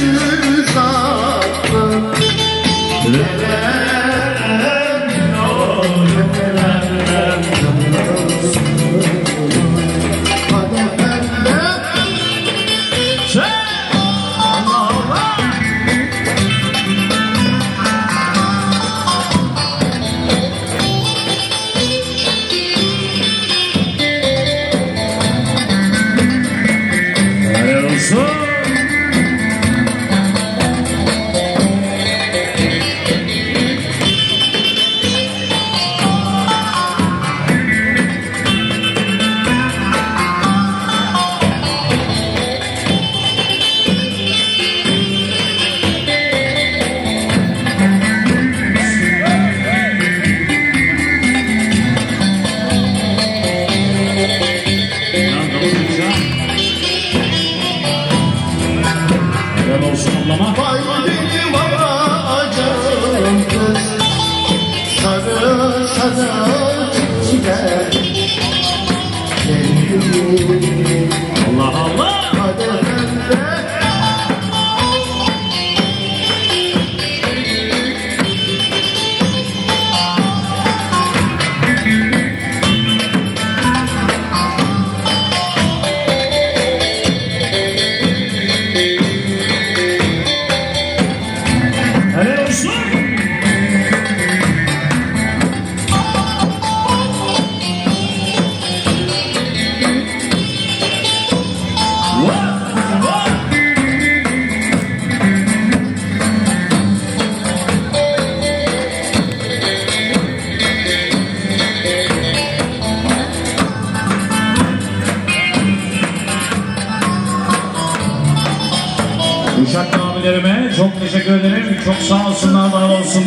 yüz attı Hey! Vay benim alacağım kız. Sarı sarı çiçeğe Kendimi Allah Allah. Uşak abilerime çok teşekkür ederim. Çok sağ olsunlar, var olsun.